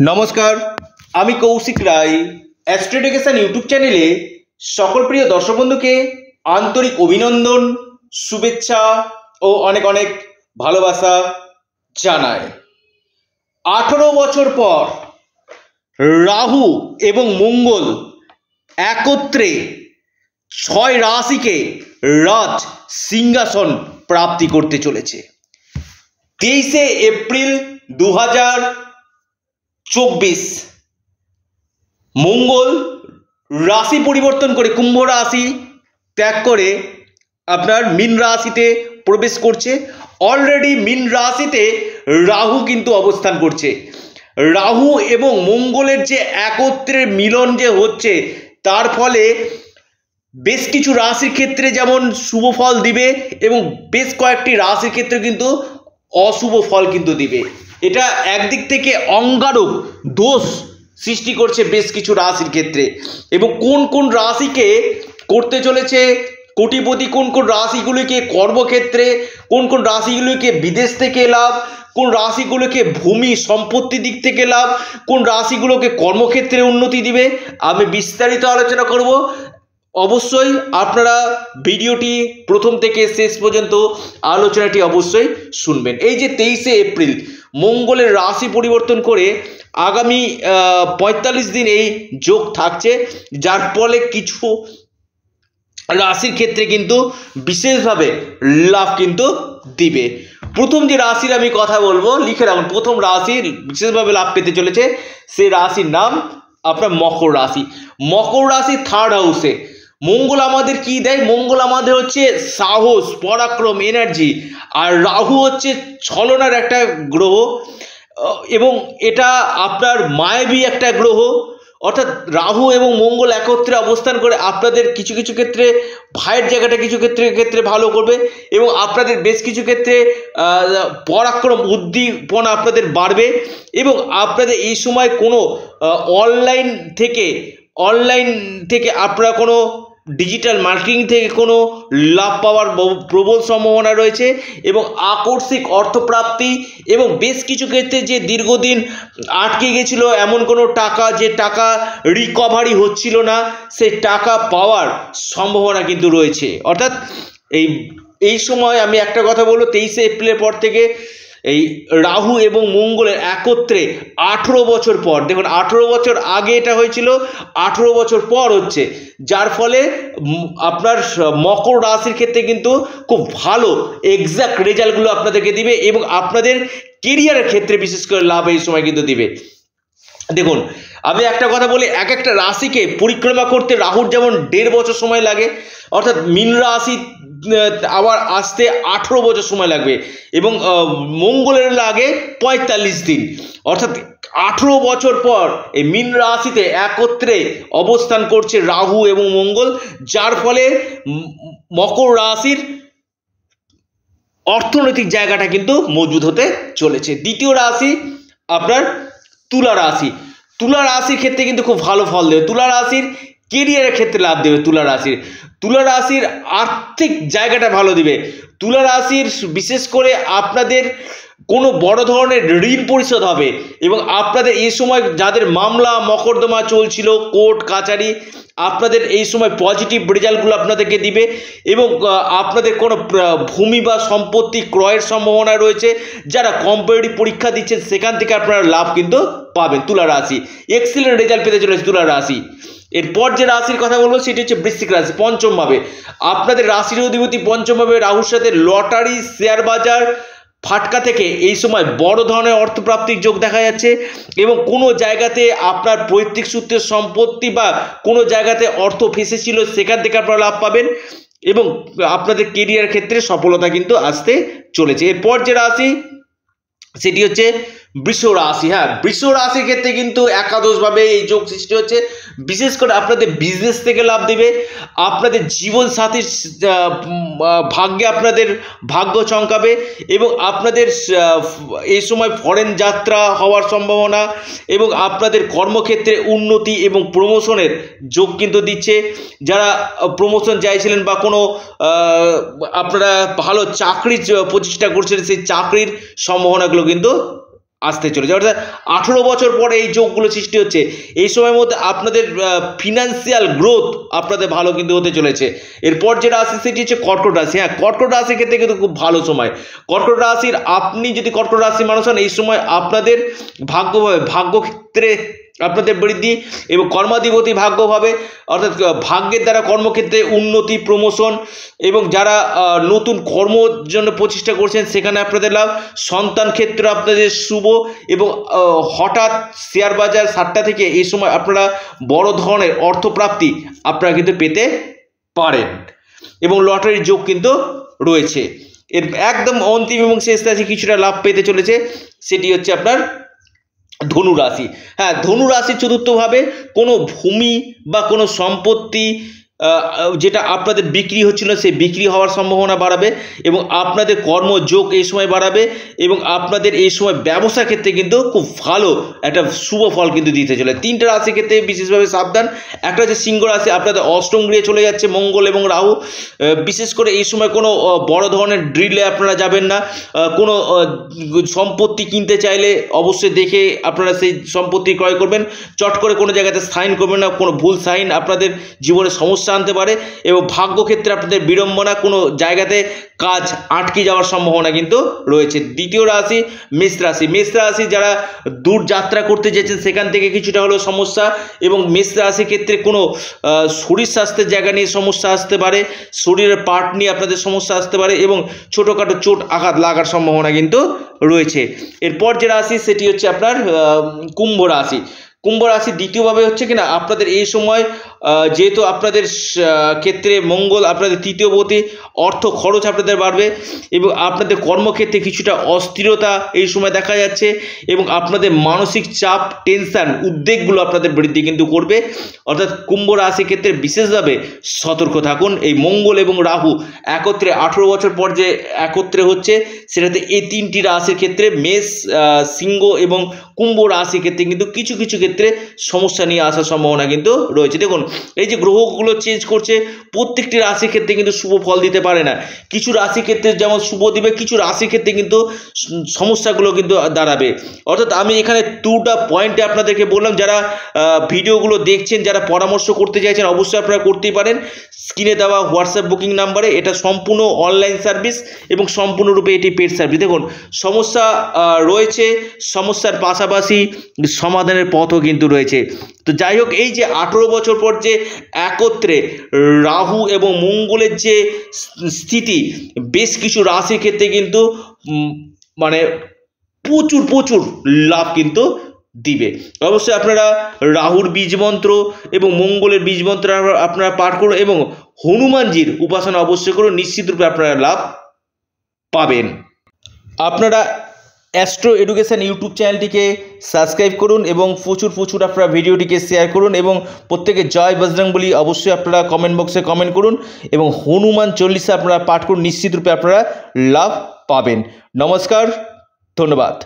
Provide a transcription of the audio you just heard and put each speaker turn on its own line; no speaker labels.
নমস্কার, আমি কৌশিক রায় অ্যাস্ট্রোডেকেশন ইউটিউব চ্যানেলে সকল প্রিয় দর্শক বন্ধুকে আন্তরিক অভিনন্দন, শুভেচ্ছা ও অনেক অনেক ভালোবাসা জানাই আঠারো বছর পর রাহু এবং মঙ্গল একত্রে ছয় রাশিকে রাজ সিংহাসন প্রাপ্তি করতে চলেছে। তেইশে এপ্রিল দু হাজার চব্বিশ। মঙ্গল রাশি পরিবর্তন করে কুম্ভ রাশি ত্যাগ করে আপনার মীন রাশিতে প্রবেশ করছে। অলরেডি মীন রাশিতে রাহু কিন্তু অবস্থান করছে। রাহু এবং মঙ্গলের যে একত্রে মিলন যে হচ্ছে, তার ফলে বেশ কিছু রাশির ক্ষেত্রে যেমন শুভ ফল দিবে এবং বেশ কয়েকটি রাশির ক্ষেত্রে কিন্তু অশুভ ফল কিন্তু দিবে। এটা একদিক থেকে অঙ্গারক দোষ সৃষ্টি করছে বেশ কিছু রাশির ক্ষেত্রে। এবং কোন কোন রাশিকে করতে চলেছে, কোটিপতি কোন কোন রাশিগুলিকে কর্মক্ষেত্রে, কোন কোন রাশিগুলিকে বিদেশ থেকে লাভ, কোন রাশিগুলোকে ভূমি সম্পত্তি দিক থেকে লাভ, কোন রাশিগুলোকে কর্মক্ষেত্রে উন্নতি দিবে, আমি বিস্তারিত আলোচনা করব। অবশ্যই আপনারা ভিডিওটি প্রথম থেকে শেষ পর্যন্ত আলোচনাটি অবশ্যই শুনবেন। এই যে তেইশে এপ্রিল মঙ্গলের রাশি পরিবর্তন করে আগামী পঁয়তাল্লিশ দিন এই যোগ থাকছে। যার ফলে কিছু রাশির ক্ষেত্রে কিন্তু বিশেষভাবে লাভ কিন্তু দিবে। প্রথম যে রাশির আমি কথা বলব, লিখে রাখুন, প্রথম রাশির বিশেষভাবে লাভ পেতে চলেছে সেই রাশির নাম আপনার মকর রাশি। মকর রাশি থার্ড হাউসে মঙ্গল আমাদের কি দেয়? মঙ্গল আমাদের হচ্ছে সাহস, পরাক্রম এনার্জি আর রাহু হচ্ছে ছলনার একটা গ্রহ। এবং এটা আপনার মায়াবী একটা গ্রহ। অর্থাৎ রাহু এবং মঙ্গল একত্রে অবস্থান করে আপনাদের কিছু কিছু ক্ষেত্রে ভাইয়ের জায়গাটা কিছু ক্ষেত্রে ক্ষেত্রে ভালো করবে এবং আপনাদের বেশ কিছু ক্ষেত্রে পরাক্রম, উদ্দীপনা আপনাদের বাড়বে এবং আপনাদের এই সময় কোনো অনলাইন থেকে অনলাইন থেকে আপনারা কোনো ডিজিটাল মার্কেটিং থেকে কোনো লাভ পাওয়ার প্রবল সম্ভাবনা রয়েছে এবং আকস্মিক অর্থপ্রাপ্তি এবং বেশ কিছু ক্ষেত্রে যে দীর্ঘদিন আটকে গেছিল, এমন কোনো টাকা যে টাকা রিকভারি হচ্ছিল না, সে টাকা পাওয়ার সম্ভাবনা কিন্তু রয়েছে। অর্থাৎ এই এই সময় আমি একটা কথা বলব, তেইশে এপ্রিলের পর থেকে এই রাহু এবং মঙ্গলের একত্রে আঠেরো বছর পর, দেখুন আঠেরো বছর আগে এটা হয়েছিল, আঠেরো বছর পর হচ্ছে, যার ফলে আপনার মকর রাশির ক্ষেত্রে কিন্তু খুব ভালো এক্সাক্ট রেজাল্টগুলো আপনাদেরকে দিবে এবং আপনাদের কেরিয়ারের ক্ষেত্রে বিশেষ করে লাভ এই সময় কিন্তু দিবে। দেখুন, আমি একটা কথা বলি, এক একটা রাশিকে পরিক্রমা করতে রাহুর যেমন দেড় বছর সময় লাগে, অর্থাৎ মীন রাশি আবার আসতে আঠেরো বছর সময় লাগবে। এবং মঙ্গলের লাগে পঁয়তাল্লিশ দিন। অর্থাৎ আঠেরো বছর পর এই মীন রাশিতে একত্রে অবস্থান করছে রাহু এবং মঙ্গল, যার ফলে মকর রাশির অর্থনৈতিক জায়গাটা কিন্তু মজবুত হতে চলেছে। দ্বিতীয় রাশি আপনার তুলা রাশি। তুলা রাশির ক্ষেত্রে কিন্তু খুব ভালো ফল দেবে। তুলা রাশির কেরিয়ারের ক্ষেত্রে লাভ দেবে তুলা রাশির। তুলা রাশির আর্থিক জায়গাটা ভালো দিবে। তুলা রাশির বিশেষ করে আপনাদের কোনো বড় ধরনের ঋণ পরিশোধ হবে এবং আপনাদের এই সময় যাদের মামলা, মকদ্দমা চলছিল, কোর্ট কাচারি আপনাদের এই সময় পজিটিভ রেজাল্টগুলো আপনাদেরকে দিবে এবং আপনাদের কোনো ভূমি বা সম্পত্তি ক্রয়ের সম্ভাবনা রয়েছে। যারা কম্পিটিটিভ পরীক্ষা দিচ্ছেন, সেখান থেকে আপনারা লাভ কিন্তু পাবেন তুলা রাশি। এক্সিলেন্ট রেজাল্ট পেতে চলেছে তুলা রাশি। এরপর যে রাশির কথা বলব, সেটি হচ্ছে বৃশ্চিক রাশি পঞ্চমভাবে আপনাদের রাশির অধিপতি পঞ্চমভাবে রাহুর সাথে লটারি, শেয়ার বাজার, ফাটকা থেকে এই সময় বড় ধরনের অর্থপ্রাপ্তির যোগ দেখা যাচ্ছে এবং কোনো জায়গাতে আপনার পৈতৃক সূত্রের সম্পত্তি বা কোনো জায়গাতে অর্থ ফেসেছিল, সেখান থেকে আপনারা লাভ পাবেন এবং আপনাদের কেরিয়ার ক্ষেত্রে সফলতা কিন্তু আসতে চলেছে। এরপর যে রাশি, সেটি হচ্ছে বৃষ রাশি হ্যাঁ বৃষ রাশির ক্ষেত্রে কিন্তু একাদশভাবে এই যোগ সৃষ্টি হচ্ছে। বিশেষ করে আপনাদের বিজনেস থেকে লাভ দেবে। আপনাদের জীবন সাথীর ভাগ্যে আপনাদের ভাগ্য চমকাবে এবং আপনাদের এই সময় ফরেন যাত্রা হওয়ার সম্ভাবনা এবং আপনাদের কর্মক্ষেত্রে উন্নতি এবং প্রমোশনের যোগ কিন্তু দিচ্ছে। যারা প্রমোশন চাইছিলেন বা কোনো আপনারা ভালো চাকরি প্রচেষ্টা করছিলেন সেই চাকরির সম্ভাবনাগুলো কিন্তু আসতে চলেছে। অর্থাৎ আঠেরো বছর পরে এই যোগগুলো সৃষ্টি হচ্ছে। এই সময়ের মধ্যে আপনাদের ফিনান্সিয়াল গ্রোথ আপনাদের ভালো কিন্তু হতে চলেছে। এরপর যেটা আসে সেটি হচ্ছে কর্কট রাশি। হ্যাঁ কর্কট রাশির ক্ষেত্রে কিন্তু খুব ভালো সময়। কর্কট রাশির, আপনি যদি কর্কট রাশির মানুষ হন, এই সময় আপনাদের ভাগ্যভাবে ভাগ্য ক্ষেত্রে আপনাদের বৃদ্ধি এবং কর্মাধিপতি ভাগ্যভাবে অর্থাৎ ভাগ্যের দ্বারা কর্মক্ষেত্রে উন্নতি প্রমোশন এবং যারা নতুন কর্মর জন্য প্রচেষ্টা করছেন, সেখানে আপনাদের লাভ। সন্তান ক্ষেত্র আপনাদের শুভ এবং হঠাৎ শেয়ার বাজার সাতটা থেকে এই সময় আপনারা বড় ধরনের অর্থপ্রাপ্তি আপনারা কিন্তু পেতে পারেন। এবং লটারির যোগ কিন্তু রয়েছে। এর একদম অন্তিম এবং শেষ কিছুটা লাভ পেতে চলেছে, সেটি হচ্ছে আপনার ধনু রাশি হ্যাঁ ধনু রাশি চতুর্থভাবে কোনো ভূমি বা কোনো সম্পত্তি যেটা আপনাদের বিক্রি হচ্ছিল, সেই বিক্রি হওয়ার সম্ভাবনা বাড়াবে এবং আপনাদের কর্মযোগ এই সময় বাড়াবে এবং আপনাদের এই সময় ব্যবসা ক্ষেত্রে কিন্তু খুব ভালো একটা শুভ ফল কিন্তু দিতে চলে তিনটা রাশি ক্ষেত্রে বিশেষভাবে সাবধান। একটা হচ্ছে সিংহ রাশি, আপনাদের অষ্টম গৃহে চলে যাচ্ছে মঙ্গল এবং রাহু। বিশেষ করে এই সময় কোনো বড় ধরনের ড্রিলে আপনারা যাবেন না। কোনো সম্পত্তি কিনতে চাইলে অবশ্যই দেখে আপনারা সেই সম্পত্তি ক্রয় করবেন। চট করে কোনো জায়গাতে সাইন করবেন না, কোনো ভুল সাইন আপনাদের জীবনে সমস্যা আনতে পারে এবং ভাগ্যক্ষেত্রে আপনাদের বিড়ম্বনা কোনো জায়গাতে কাজ আটকে যাওয়ার সম্ভাবনা কিন্তু রয়েছে। দ্বিতীয় রাশি মেষ রাশি। মেষ রাশি যারা দূর যাত্রা করতে যেছেন সেখান থেকে কিছুটা হলেও সমস্যা এবং মেষ রাশির ক্ষেত্রে কোনো শরীর স্বাস্থ্যের জায়গা নিয়ে সমস্যা আসতে পারে, শরীরের পার্ট নিয়ে আপনাদের সমস্যা আসতে পারে এবং ছোটোখাটো চোট আঘাত লাগার সম্ভাবনা কিন্তু রয়েছে। এরপর যে রাশি, সেটি হচ্ছে আপনার কুম্ভ রাশি। কুম্ভ রাশি দ্বিতীয়ভাবে হচ্ছে কিনা, আপনাদের এই সময় যেহেতু আপনাদের ক্ষেত্রে মঙ্গল, আপনাদের তৃতীয় পতি, অর্থ খরচ আপনাদের বাড়বে এবং আপনাদের কর্মক্ষেত্রে কিছুটা অস্থিরতা এই সময় দেখা যাচ্ছে এবং আপনাদের মানসিক চাপ টেনশন উদ্বেগগুলো আপনাদের বৃদ্ধি কিন্তু করবে। অর্থাৎ কুম্ভ রাশি ক্ষেত্রে বিশেষভাবে সতর্ক থাকুন। এই মঙ্গল এবং রাহু একত্রে আঠেরো বছর পর যে একত্রে হচ্ছে, সেটাতে এই তিনটি রাশির ক্ষেত্রে মেষ সিংহ এবং কুম্ভ রাশির ক্ষেত্রে কিন্তু কিছু কিছু ক্ষেত্রে সমস্যা নিয়ে আসার সম্ভাবনা কিন্তু রয়েছে। দেখুন এই যে গ্রহগুলো চেঞ্জ করছে, প্রত্যেকটি রাশির ক্ষেত্রে কিন্তু শুভ ফল দিতে পারে না। কিছু রাশির ক্ষেত্রে যেমন শুভ দিবে, কিছু রাশির ক্ষেত্রে কিন্তু সমস্যাগুলো কিন্তু দাঁড়াবে। অর্থাৎ আমি এখানে দুটা পয়েন্টে আপনাদেরকে বললাম, যারা ভিডিওগুলো দেখছেন, যারা পরামর্শ করতে চাইছেন, অবশ্যই আপনারা করতেই পারেন। স্ক্রিনে দেওয়া হোয়াটসঅ্যাপ বুকিং নাম্বারে এটা সম্পূর্ণ অনলাইন সার্ভিস এবং সম্পূর্ণরূপে এটি পেড সার্ভিস দেখুন, সমস্যা রয়েছে, সমস্যার পাশাপাশি সমাধানের পথও কিন্তু রয়েছে। তো যাই হোক, এই যে আঠেরো বছর পর যে একত্রে রাহু এবং মঙ্গলের যে স্থিতি, বেশ কিছু রাশির ক্ষেত্রে কিন্তু মানে প্রচুর প্রচুর লাভ কিন্তু দিবে। অবশ্যই আপনারা রাহুর বীজ মন্ত্র এবং মঙ্গলের বীজ মন্ত্র আপনারা পাঠ করুন এবং হনুমানজির উপাসনা অবশ্যই করুন। নিশ্চিতরূপে আপনারা লাভ পাবেন। আপনারা অ্যাস্ট্রো এডুকেশান ইউটিউব চ্যানেলটিকে সাবস্ক্রাইব করুন এবং প্রচুর প্রচুর আপনারা ভিডিওটিকে শেয়ার করুন এবং প্রত্যেকে জয় বজরং বলি অবশ্যই আপনারা কমেন্ট বক্সে কমেন্ট করুন এবং হনুমান চল্লিশে আপনারা পাঠ করুন নিশ্চিতরূপে আপনারা লাভ পাবেন। নমস্কার, ধন্যবাদ।